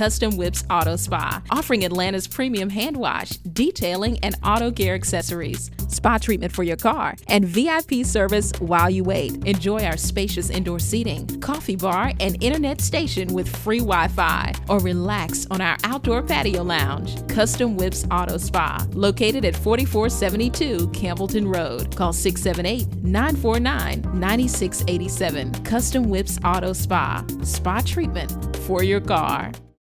Custom Whipz Auto Spa, offering Atlanta's premium hand wash, detailing, and auto care accessories, spa treatment for your car, and VIP service while you wait. Enjoy our spacious indoor seating, coffee bar, and internet station with free Wi Fi, or relax on our outdoor patio lounge. Custom Whipz Auto Spa, located at 4472 Campbellton Road. Call 678 949 9687. Custom Whipz Auto Spa, spa treatment for your car.